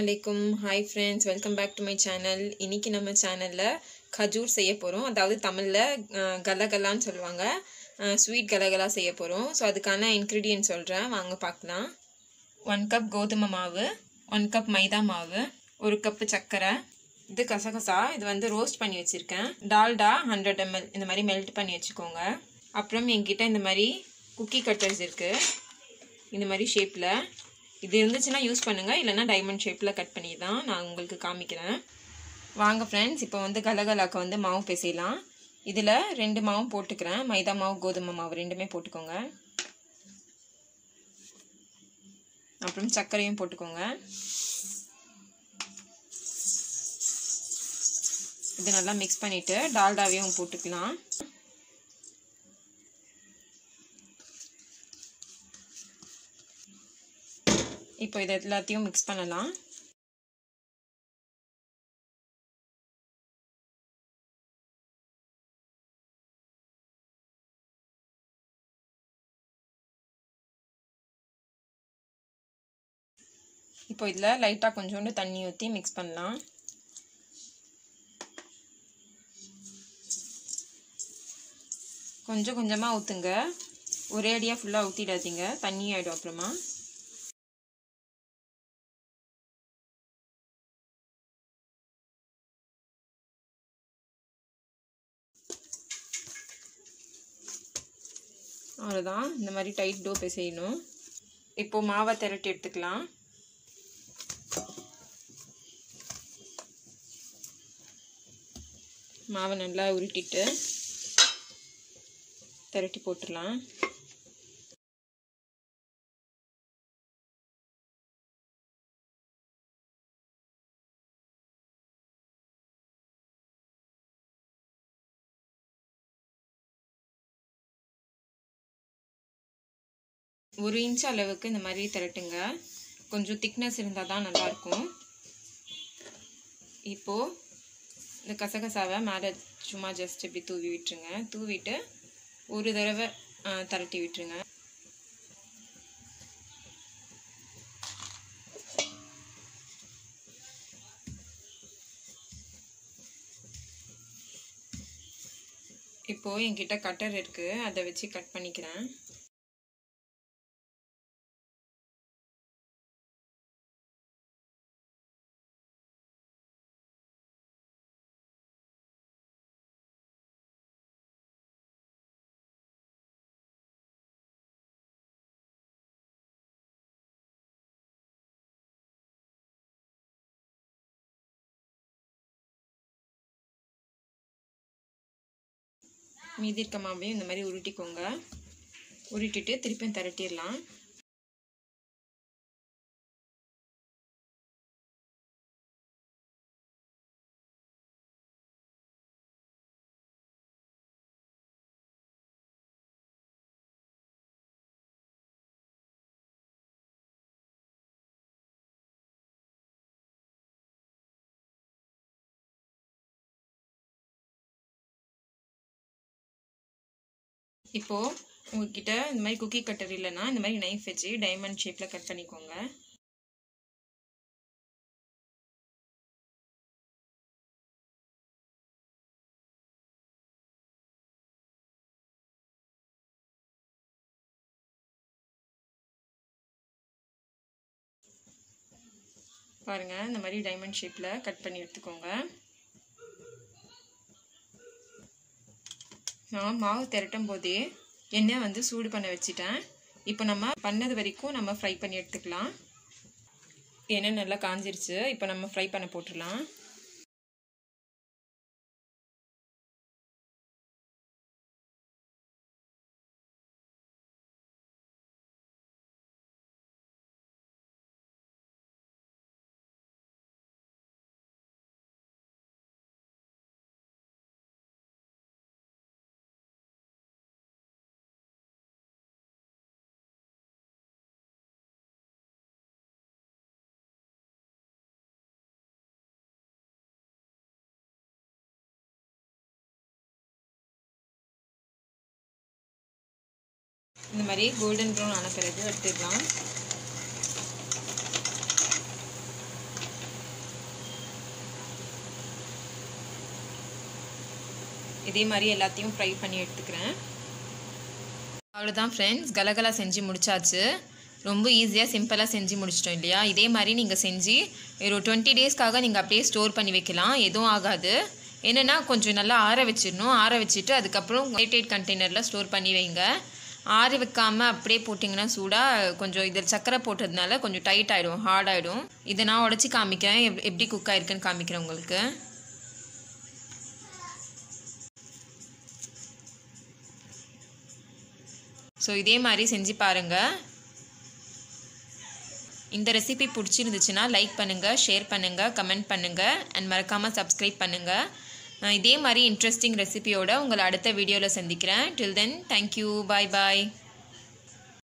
அலைக்கும். Hi friends welcome back to my channel இன்றைக்கி நம்ம சேனலில் கஜூர் செய்ய போகிறோம் அதாவது தமிழில் கலகலான்னு சொல்லுவாங்க. ஸ்வீட் கலகலா செய்ய போகிறோம் ஸோ அதுக்கான இன்க்ரீடியன்ட் சொல்கிறேன் வாங்க பார்க்கலாம். ஒன் கப் கோதுமை மாவு ஒன் கப் மைதா மாவு ஒரு கப்பு சர்க்கரை இது கசகசா. இது வந்து ரோஸ்ட் பண்ணி வச்சுருக்கேன். டால்டா ஹண்ட்ரட் எம்எல் இந்த மாதிரி மெல்ட் பண்ணி வச்சுக்கோங்க. அப்புறம் என்கிட்ட இந்த மாதிரி குக்கி கட்டர்ஸ் இருக்குது இந்த மாதிரி ஷேப்பில் இது இருந்துச்சுன்னா யூஸ் பண்ணுங்கள் இல்லைன்னா டைமண்ட் ஷேப்பில் கட் பண்ணி தான் நான் உங்களுக்கு காமிக்கிறேன். வாங்க ஃப்ரெண்ட்ஸ் இப்போ வந்து கலகலாக்கு வந்து மாவு பேசிடலாம். இதில் ரெண்டு மாவும் போட்டுக்கிறேன். மைதா மாவு கோதுமை மாவு ரெண்டுமே போட்டுக்கோங்க. அப்புறம் சர்க்கரையும் போட்டுக்கோங்க. இது நல்லா மிக்ஸ் பண்ணிவிட்டு டால்டாவையும் போட்டுக்கலாம். இப்போ இது எல்லாத்தையும் மிக்ஸ் பண்ணலாம். இப்போ இதில் லைட்டாக கொஞ்சோண்டு தண்ணி ஊற்றி மிக்ஸ் பண்ணலாம். கொஞ்சம் கொஞ்சமாக ஊற்றுங்க ஒரே அடியாக ஃபுல்லாக ஊற்றிடாதீங்க தண்ணி ஆகிடும் அப்புறமா. அவ்வளோதான் இந்த மாதிரி டைட் டோ செய்யணும் இப்போது மாவை திரட்டி எடுத்துக்கலாம். மாவை நல்லா உருட்டிட்டு திரட்டி போட்டுடலாம். ஒரு இன்ச் அளவுக்கு இந்த மாதிரி திரட்டுங்க. கொஞ்சம் திக்னஸ் இருந்தால் தான் நல்லாயிருக்கும். இப்போது இந்த கசகசாவை மேலே சும்மா ஜஸ்ட் இப்படி தூவி விட்டுருங்க. தூவிட்டு ஒரு தடவை திரட்டி விட்டுருங்க. இப்போது என்கிட்ட கட்டர் இருக்குது அதை வச்சு கட் பண்ணிக்கிறேன். மீதி இருக்க மாவையும் இந்த மாதிரி உருட்டிக்கோங்க. உருட்டிட்டு திருப்பியும் திரட்டிடலாம். இப்போது உங்ககிட்ட இந்த மாதிரி குக்கி கட்டர் இல்லைன்னா இந்த மாதிரி நைஃப் வச்சு டைமண்ட் ஷேப்பில் கட் பண்ணிக்கோங்க. பாருங்கள் இந்த மாதிரி டைமண்ட் ஷேப்பில் கட் பண்ணி எடுத்துக்கோங்க. நான் மாவு திரட்டும் போதே எண்ணெய் வந்து சூடு பண்ண வச்சுட்டேன். இப்போ நம்ம பண்ணது வரைக்கும் நம்ம ஃப்ரை பண்ணி எடுத்துக்கலாம். எண்ணெய் நல்லா காஞ்சிருச்சு. இப்போ நம்ம ஃப்ரை பண்ண போட்டுடலாம். இந்த மாதிரி கோல்டன் ப்ரௌன் ஆன பிறகு எடுத்துக்கலாம். இதே மாதிரி எல்லாத்தையும் ஃப்ரை பண்ணி எடுத்துக்கிறேன். அவ்வளோதான் ஃப்ரெண்ட்ஸ் கலகலா செஞ்சு முடிச்சாச்சு. ரொம்ப ஈஸியாக சிம்பிளாக செஞ்சு முடிச்சிட்டோம் இல்லையா? இதே மாதிரி நீங்கள் செஞ்சு ஒரு டுவெண்ட்டி டேஸ்க்காக நீங்கள் அப்படியே ஸ்டோர் பண்ணி வைக்கலாம். எதுவும் ஆகாது. என்னென்னா கொஞ்சம் நல்லா ஆற வச்சிடணும். ஆற வச்சுட்டு அதுக்கப்புறம் லைட்டேட் கண்டெய்னரில் ஸ்டோர் பண்ணி வைங்க. ஆற வைக்காமல் அப்படியே போட்டிங்கன்னா சூடாக கொஞ்சம் இதில் சக்கரை போட்டதுனால கொஞ்சம் டைட் ஆகிடும் ஹார்ட் ஆகிடும் இதை நான் உடச்சி காமிக்கிறேன். எப் எப்படி குக் ஆயிருக்குன்னு காமிக்கிறேன் உங்களுக்கு. ஸோ இதே மாதிரி செஞ்சு பாருங்கள் இந்த ரெசிபி பிடிச்சிருந்துச்சுன்னா லைக் பண்ணுங்கள் ஷேர் பண்ணுங்கள் கமெண்ட் பண்ணுங்கள் அண்ட் மறக்காமல் சப்ஸ்கிரைப் பண்ணுங்கள் இதே மாதிரி இன்ட்ரெஸ்டிங் ரெசிபியோட உங்களை அடுத்த வீடியோவில் சந்திக்கிறேன். டில் தென் தேங்க்யூ பாய் பாய்